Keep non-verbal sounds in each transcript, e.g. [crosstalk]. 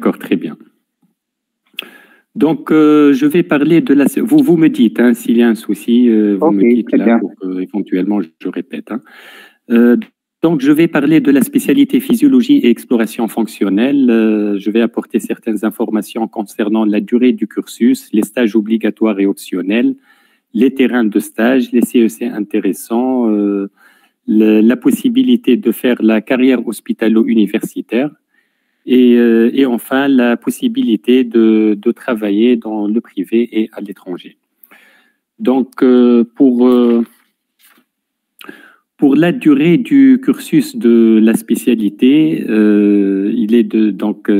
D'accord, très bien. Donc, euh, je vais parler de la. Vous, vous me dites hein, s'il y a un souci, euh, vous me dites là pour que, éventuellement je, répète. Hein. Euh, donc, je vais parler de la spécialité physiologie et exploration fonctionnelle. je vais apporter certaines informations concernant la durée du cursus, les stages obligatoires et optionnels, les terrains de stage, les CEC intéressants, la possibilité de faire la carrière hospitalo-universitaire euh, et, enfin la possibilité de, travailler dans le privé et à l'étranger. Donc, euh, pour, euh, pour la durée du cursus de la spécialité, il est de, donc,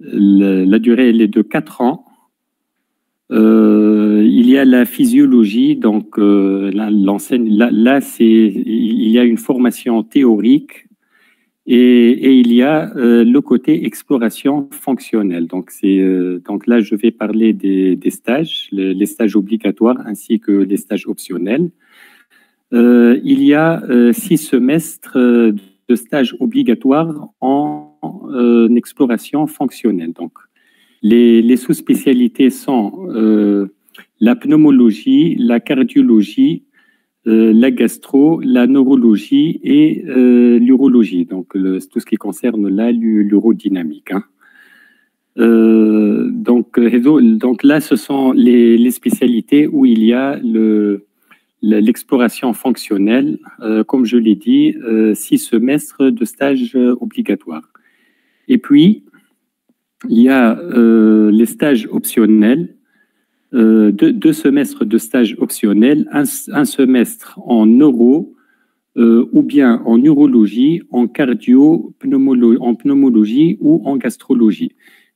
la, durée elle est de 4 ans. il y a la physiologie, donc là, là, là c'est, il y a une formation théorique et, il y a euh, le côté exploration fonctionnelle. Euh, donc là, je vais parler des, stages, les, stages obligatoires ainsi que les stages optionnels. Euh, il y a six semestres de stages obligatoires en, exploration fonctionnelle. Donc, les, sous-spécialités sont la pneumologie, la cardiologie, la gastro, la neurologie et euh, l'urologie, donc tout ce qui concerne la l'urodynamique. Hein. Euh, donc, donc là, ce sont les, spécialités où il y a l'exploration fonctionnelle, comme je l'ai dit, six semestres de stage obligatoire. Et puis, il y a les stages optionnels euh, deux, semestres de stage optionnel, un, semestre en neuro euh, ou bien en urologie, en cardio, en pneumologie ou en gastrologie.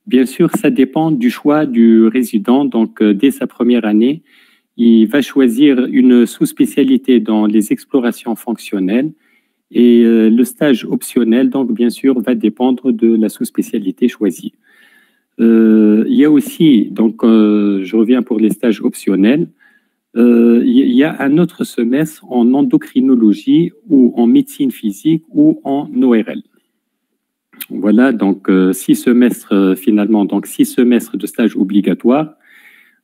Bien sûr, ça dépend du choix du résident. Donc, euh, dès sa première année, il va choisir une sous-spécialité dans les explorations fonctionnelles et le stage optionnel, donc bien sûr, va dépendre de la sous-spécialité choisie. Euh, il y a aussi, donc euh, je reviens pour les stages optionnels, euh, il y a un autre semestre en endocrinologie ou en médecine physique ou en ORL. Voilà, donc six semestres finalement, donc six semestres de stage obligatoire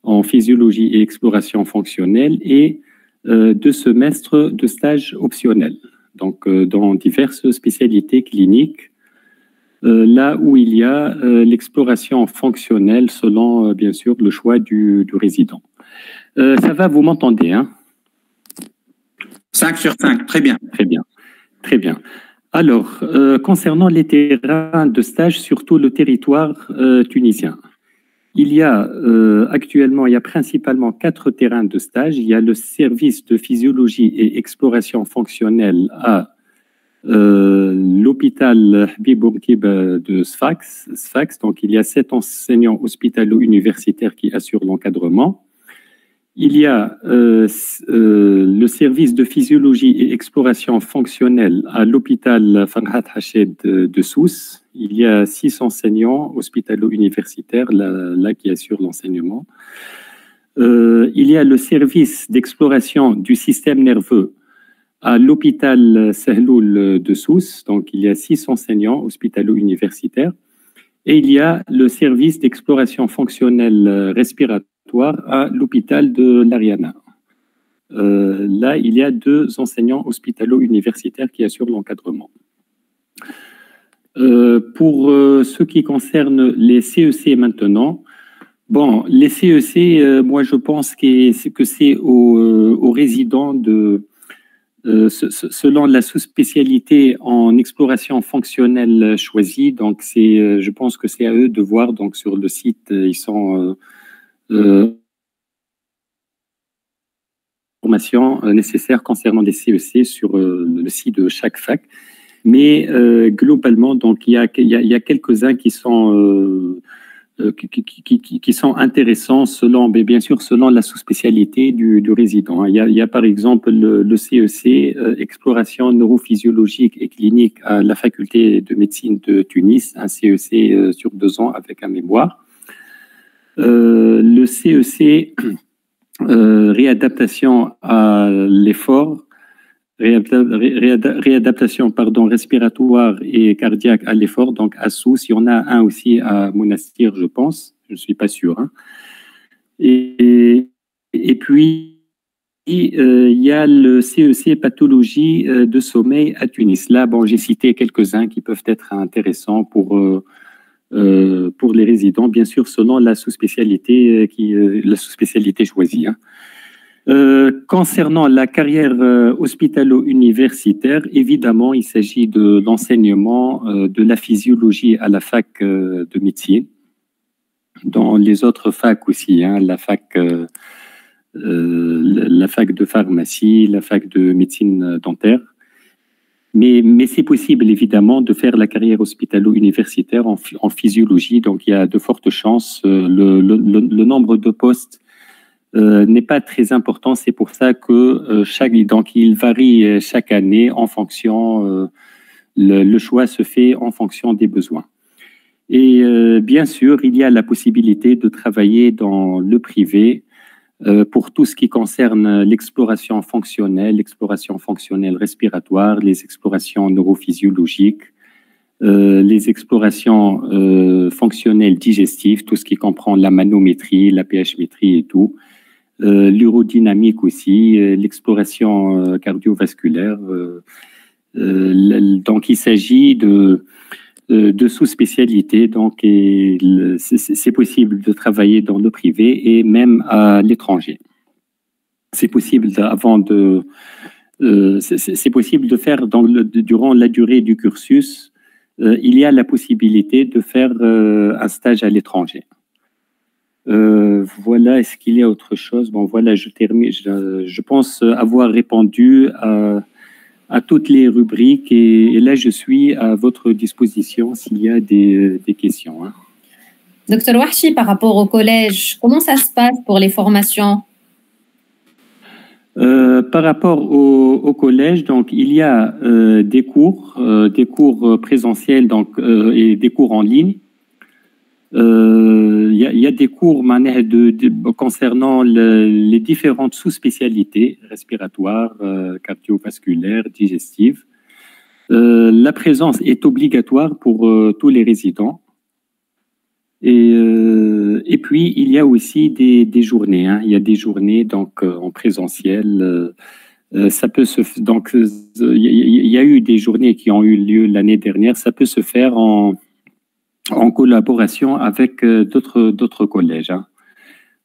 en physiologie et exploration fonctionnelle et deux semestres de stage optionnel, donc dans diverses spécialités cliniques là où il y a euh, l'exploration fonctionnelle selon, euh, bien sûr, le choix du, résident. ça va, vous m'entendez hein? 5 sur 5, très bien. Très bien, très bien. Alors, concernant les terrains de stage, surtout le territoire tunisien, il y a actuellement, il y a principalement quatre terrains de stage. Il y a le service de physiologie et exploration fonctionnelle à euh, l'hôpital Habib de Sfax, Sfax. Donc, il y a sept enseignants hospitalo-universitaires qui assurent l'encadrement. Il y a euh, euh, le service de physiologie et exploration fonctionnelle à l'hôpital Farhat Hached de, Sousse. Il y a six enseignants hospitalo-universitaires là, qui assurent l'enseignement. il y a le service d'exploration du système nerveux à l'hôpital Sahloul de Sousse. Donc, il y a six enseignants hospitalo-universitaires. Et il y a le service d'exploration fonctionnelle respiratoire à l'hôpital de l'Ariana. Euh, là, il y a deux enseignants hospitalo-universitaires qui assurent l'encadrement. Euh, pour euh, ce qui concerne les CEC maintenant, bon, les CEC, moi je pense que c'est aux résidents de, euh, selon la sous-spécialité en exploration fonctionnelle choisie. Donc, c'est, euh, je pense que c'est à eux de voir. Donc, sur le site, euh, ils sont informations nécessaires concernant les CEC sur le site de chaque fac. Mais globalement, donc il y a, il y a quelques-uns qui sont euh, qui, sont intéressants selon, bien sûr, selon la sous-spécialité du, résident. Hein. Il y, a, par exemple le, CEC, e euh, exploration neurophysiologique et clinique à la faculté de médecine de Tunis, un CEC euh, sur deux ans avec un mémoire. le CEC, [clears throat] réadaptation à l'effort réadaptation pardon, respiratoire et cardiaque à l'effort, donc à Sousse. Il y en a un aussi à Monastir, je pense. Je ne suis pas sûr. Hein. Et, et, puis, euh, il y a le CEC pathologie euh, de sommeil à Tunis. Là, j'ai cité quelques-uns qui peuvent être intéressants pour, euh, pour les résidents, bien sûr, selon la sous-spécialité qui choisie. Hein. Concernant la carrière hospitalo-universitaire, évidemment, il s'agit de l'enseignement de la physiologie à la fac de médecine dans les autres facs aussi, hein, la fac, euh, euh, la fac de pharmacie, la fac de médecine dentaire. Mais, mais c'est possible évidemment de faire la carrière hospitalo-universitaire en, physiologie, donc il y a de fortes chances. Euh, le, le, le, nombre de postes euh, n'est pas très important, c'est pour ça que chaque, donc il varie chaque année en fonction, le choix se fait en fonction des besoins. Et euh, bien sûr, il y a la possibilité de travailler dans le privé euh, pour tout ce qui concerne l'exploration fonctionnelle, l'exploration fonctionnelle respiratoire, les explorations neurophysiologiques, euh, les explorations fonctionnelles digestives, tout ce qui comprend la manométrie, la pH-métrie et tout, l'urodynamique aussi, l'exploration cardiovasculaire. donc, il s'agit de euh, de sous-spécialités. Donc, c'est possible de travailler dans le privé et même à l'étranger. C'est possible avant de, euh, c'est possible de faire dans durant la durée du cursus. Euh, il y a la possibilité de faire un stage à l'étranger. Voilà, est-ce qu'il y a autre chose? Bon, voilà, je termine. je pense avoir répondu à à toutes les rubriques et, là, je suis à votre disposition s'il y a des, des questions. Hein. Docteur Wahchi, par rapport au collège, comment ça se passe pour les formations? Euh, par rapport au, au, collège, donc il y a euh, des cours, euh, des cours présentiels donc et des cours en ligne. Il y, y, a des cours concernant le, les différentes sous-spécialités respiratoires, cardiovasculaires, digestives. la présence est obligatoire pour tous les résidents. Et, euh, puis, il y a aussi des, journées. Hein. Il y a des journées donc euh, en présentiel. Euh, ça peut donc il y, a eu des journées qui ont eu lieu l'année dernière. Ça peut se faire en, en collaboration avec d'autres d'autres collèges. Hein.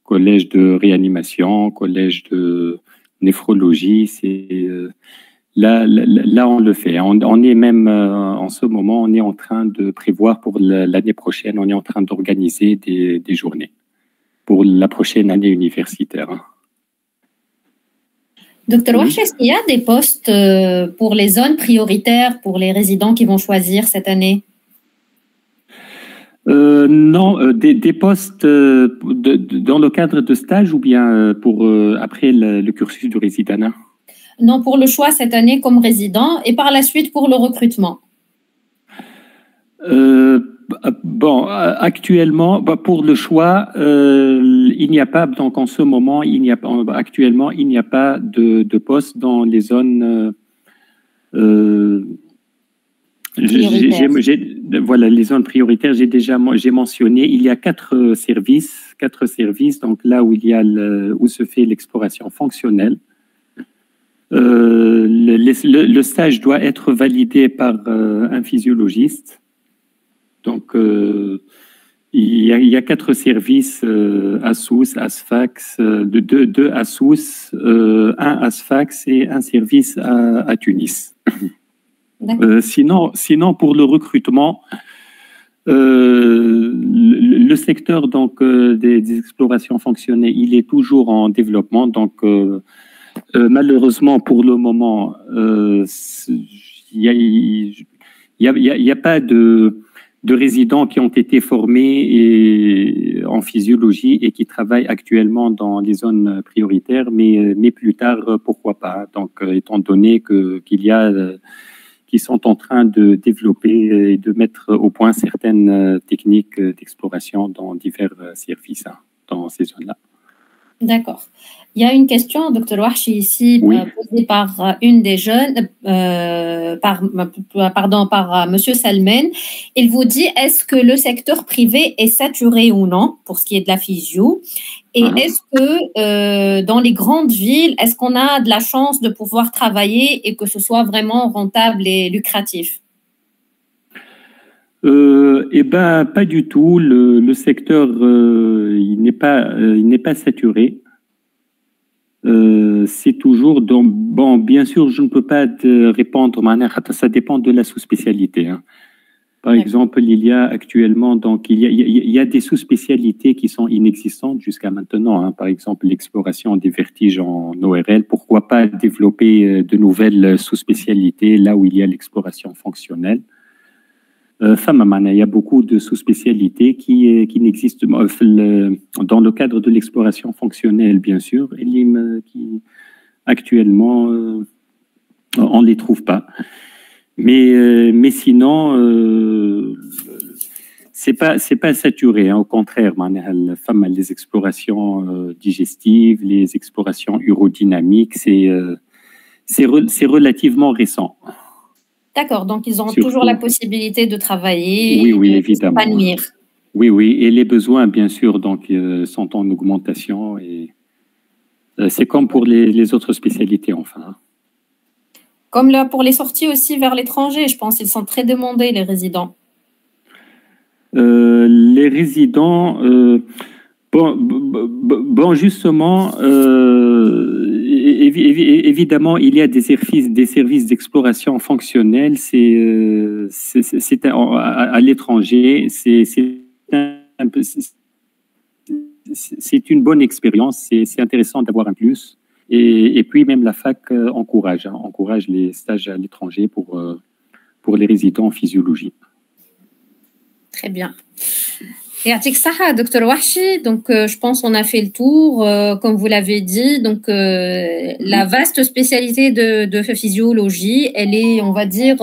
Collège de réanimation, collège de néphrologie. C'est Là, là, on le fait. On, est même euh, en ce moment, on est en train de prévoir pour l'année prochaine, on est en train d'organiser des, journées pour la prochaine année universitaire. Docteur oui. est-ce qu'il y a des postes euh, pour les zones prioritaires pour les résidents qui vont choisir cette année? Euh, non, des, postes dans le cadre de stage ou bien pour après le, le cursus du résident? Non pour le choix cette année comme résident et par la suite pour le recrutement euh, Bon, actuellement, bah, pour le choix, euh, il n'y a pas, donc en ce moment, il n'y a pas, actuellement, il n'y a pas de, de poste dans les zones. Euh, voilà, les zones prioritaires, j'ai déjà j'ai mentionné, il y a quatre services, quatre services, donc là où il y a où se fait l'exploration fonctionnelle, euh, le, stage doit être validé par euh, un physiologiste. Donc, euh, il, y a, quatre services ASUS, ASFAX, deux, deux, deux ASUS, un ASFAX et un service à Tunis. Sinon, sinon, pour le recrutement, le, le, secteur donc des, des, explorations fonctionnelles, il est toujours en développement. Donc, euh, malheureusement, pour le moment, il n'y a, pas de, de, résidents qui ont été formés en physiologie et qui travaillent actuellement dans les zones prioritaires, mais, plus tard, pourquoi pas. Donc, euh, étant donné qu'il y a qui sont en train de développer et de mettre au point certaines techniques d'exploration dans divers services hein, dans ces zones-là. D'accord. Il y a une question, docteur Wahchi, ici, euh, posée par euh, une des jeunes, euh, par, pardon, par Monsieur Salmen. Il vous dit, est-ce que le secteur privé est saturé ou non pour ce qui est de la physio? Et ah. est-ce que dans les grandes villes, est-ce qu'on a de la chance de pouvoir travailler et que ce soit vraiment rentable et lucratif? Eh ben, pas du tout. Le, secteur, il n'est pas, il n'est pas saturé. Euh, c'est toujours bon, bien sûr, je ne peux pas te répondre, ça dépend de la sous-spécialité. Hein. Par exemple, il y a actuellement, donc, il y a, il y a des sous-spécialités qui sont inexistantes jusqu'à maintenant. Hein. Par exemple, l'exploration des vertiges en ORL. Pourquoi pas développer euh, de nouvelles sous-spécialités là où il y a l'exploration fonctionnelle? Euh, il y a beaucoup de sous-spécialités qui, euh, qui n'existent dans le cadre de l'exploration fonctionnelle, bien sûr, et qui actuellement, on ne les trouve pas. Mais, mais sinon, euh, c'est pas c'est pas saturé. Hein, au contraire, femme les explorations digestives, les explorations urodynamiques, c'est c'est relativement récent. D'accord, donc ils ont toujours la possibilité de travailler, oui, oui, évidemment. Oui, oui, et les besoins, bien sûr, donc, euh, sont en augmentation et euh, c'est comme pour les, autres spécialités, enfin. Comme là, pour les sorties aussi vers l'étranger, je pense, ils sont très demandés, les résidents. Euh, les résidents, bon, bon, justement, évidemment, il y a des services, d'exploration fonctionnelle. C'est, euh, à, l'étranger. C'est une bonne expérience. C'est intéressant d'avoir un plus. Et, puis même la fac euh, encourage, hein, encourage les stages à l'étranger pour, euh, pour les résidents en physiologie. Très bien. Et ça, docteur Wahshi, donc euh, je pense qu'on a fait le tour, euh, comme vous l'avez dit. Donc euh, la vaste spécialité de, de, physiologie, elle est, on va dire,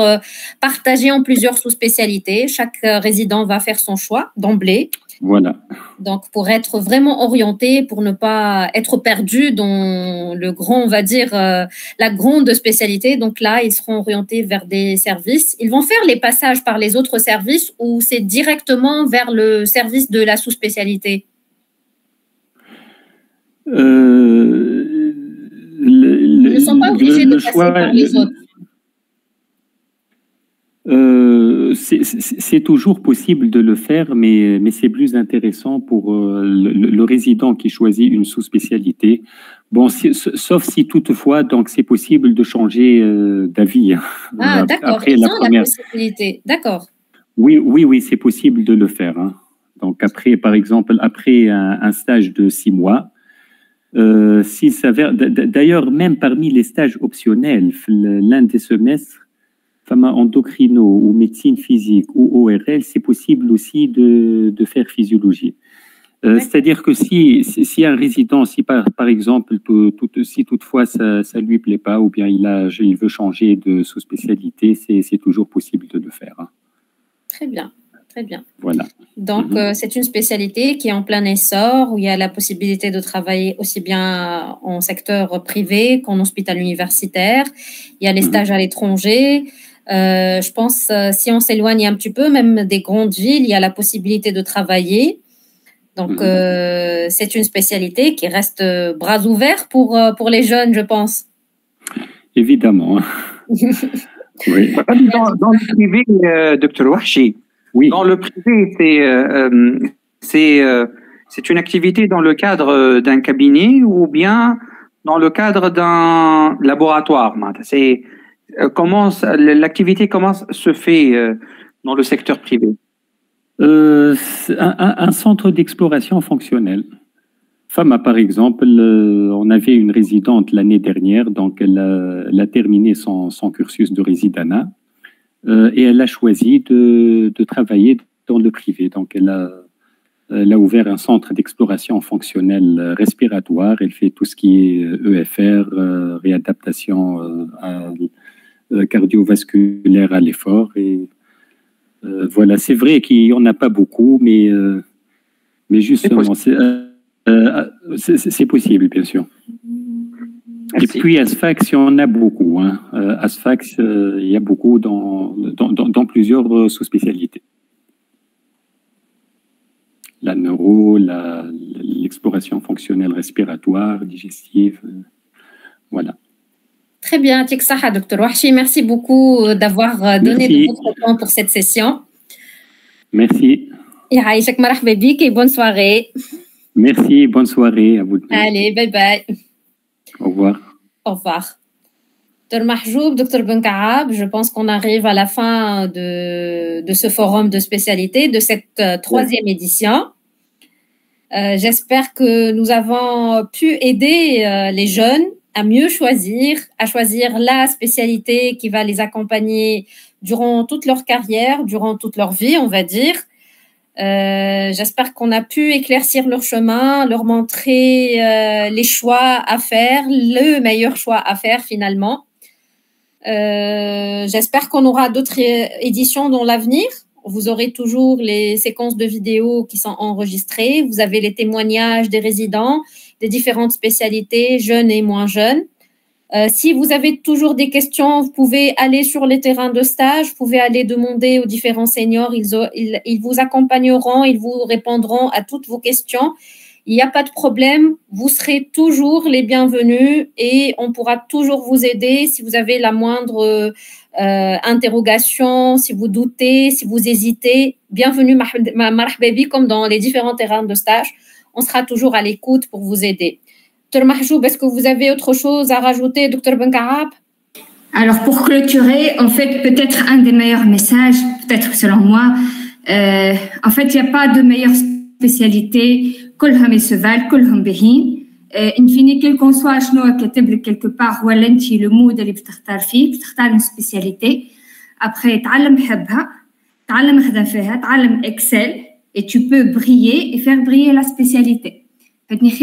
partagée en plusieurs sous-spécialités. Chaque résident va faire son choix d'emblée. Voilà. Donc, pour être vraiment orienté, pour ne pas être perdu dans le grand, on va dire, euh, la grande spécialité. Donc là, ils seront orientés vers des services. Ils vont faire les passages par les autres services ou c'est directement vers le service de la sous-spécialité euh, Ils ne sont pas obligés de passer par les autres. Euh, c'est toujours possible de le faire, mais, mais c'est plus intéressant pour euh, le, résident qui choisit une sous-spécialité. Bon, sauf si toutefois, donc c'est possible de changer euh, d'avis. Hein. Ah, d'accord. Ils la, première... la possibilité. D'accord. Oui, oui, oui, c'est possible de le faire. Hein. Donc après, par exemple, après un, un stage de six mois, euh, s'il s'avère, d'ailleurs, même parmi les stages optionnels, l'un des semestres endocrino ou médecine physique ou ORL, c'est possible aussi de, de faire physiologie. Euh, c'est-à-dire que si, si, un résident, si par, par exemple, tout, si toutefois ça ne lui plaît pas ou bien il, a, il veut changer de sous-spécialité, c'est toujours possible de le faire. Hein. Très bien. Très bien. Voilà. Donc, mhm. euh, c'est une spécialité qui est en plein essor, où il y a la possibilité de travailler aussi bien en secteur privé qu'en hôpital universitaire. Il y a les mhm. stages à l'étranger. Euh, je pense, euh, si on s'éloigne un petit peu, même des grandes villes, il y a la possibilité de travailler. Donc, mhm. euh, c'est une spécialité qui reste bras ouverts pour, pour les jeunes, je pense. Évidemment. [laughs] oui. Dans, dans, le privé, docteur Wachi, oui. dans le privé, c'est c'est une activité dans le cadre d'un cabinet ou bien dans le cadre d'un laboratoire. C'est euh, comment l'activité comment se fait euh, dans le secteur privé? Euh, un, centre d'exploration fonctionnelle. Fama, par exemple, on avait une résidente l'année dernière, donc elle a, terminé son, cursus de résidana et elle a choisi de, travailler dans le privé. Donc, elle a, elle a ouvert un centre d'exploration fonctionnelle respiratoire. Elle fait tout ce qui est EFR, réadaptation à euh, cardiovasculaire à l'effort. Et euh, voilà, c'est vrai qu'il n'y en a pas beaucoup, mais, euh, mais justement, c'est possible, bien sûr. Et puis Asfax, il y en a beaucoup. Hein. Asfax, il y a beaucoup dans, dans, dans plusieurs sous-spécialités la neuro, l'exploration fonctionnelle respiratoire, digestive. Euh, voilà. Très bien, Tiksaha, docteur Wahshi. Merci beaucoup euh, d'avoir euh, donné de votre temps pour cette session. Merci. Et bonne soirée. Merci, bonne soirée à vous. Allez, bye bye. Au revoir. Au revoir. Docteur Mahjoub, docteur Benkaab, je pense qu'on arrive à la fin de, de, ce forum de spécialité, de cette euh, troisième édition. Euh, J'espère que nous avons pu aider euh, les jeunes à mieux choisir, à choisir la spécialité qui va les accompagner durant toute leur carrière, durant toute leur vie, on va dire. Euh, J'espère qu'on a pu éclaircir leur chemin, leur montrer euh, les choix à faire, le meilleur choix à faire finalement. Euh, j'espère qu'on aura d'autres éditions dans l'avenir. Vous aurez toujours les séquences de vidéos qui sont enregistrées. Vous avez les témoignages des résidents des différentes spécialités, jeunes et moins jeunes. Euh, si vous avez toujours des questions, vous pouvez aller sur les terrains de stage, vous pouvez aller demander aux différents seniors, ils, vous accompagneront, ils vous répondront à toutes vos questions il n'y a pas de problème, vous serez toujours les bienvenus et on pourra toujours vous aider si vous avez la moindre euh, interrogation, si vous doutez, si vous hésitez. Bienvenue Baby comme dans les différents terrains de stage. On sera toujours à l'écoute pour vous aider. Dr Mahjoub, est-ce que vous avez autre chose à rajouter, Dr Benkarab Alors pour clôturer, en fait, peut-être un des meilleurs messages, peut-être selon moi, euh, en fait, il n'y a pas de meilleure spécialité كلهم يسوفال كلهم باهين ان فيني كيل كون سوا شنو كاتب لك كيلكو باغ ولا انت لو مود اللي بتختار فيه بتختار اون سبيسياليتي ابخي تعلم حبها تعلم خدم فيها تعلم اكسل et tu peux briller et faire briller la spécialité فهمتني خير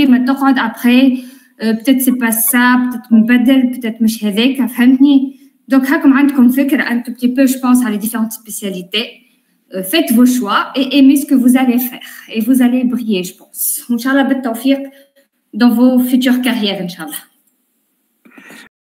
ما تقعد ابخي بتت سي با سا بتت مبدل بتت مش هذاك فهمتني دونك هاكم عندكم فكره ان تو بتي بو جو بونس على ديفيرونت سبيسياليتي Euh, faites vos choix et aimez ce que vous allez faire. Et vous allez briller, je pense. Inch'Allah, dans vos futures carrières, Inch'Allah.